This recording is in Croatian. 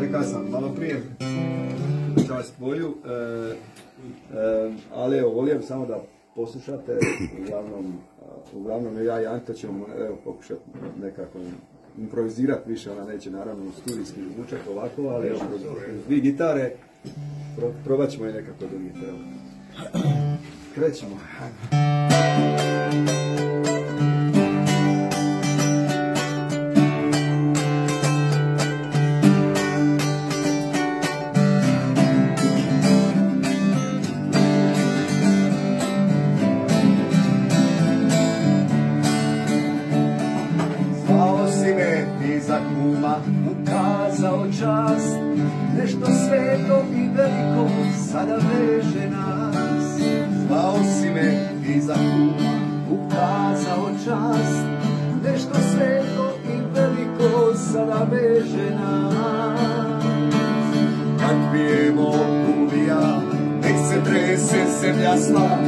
rekao sam malo prije, čast tvoju, e, e, ali evo, volio bih samo da poslušate, uglavnom, uglavnom ja i Anta ćemo evo, pokušati nekako improvizirati više, ona neće naravno studijski zvučati ovako, ali evo, dvije gitare pro, probat ćemo i nekako drugi evo. Krećemo. Za kuma, ukazao čast, nešto sveto i veliko sada veže nas. Zvao si me ti za kuma, ukazao čast, nešto sveto i veliko sada veže nas. Kad pijemo kuvija, nek se trese zemlja sla,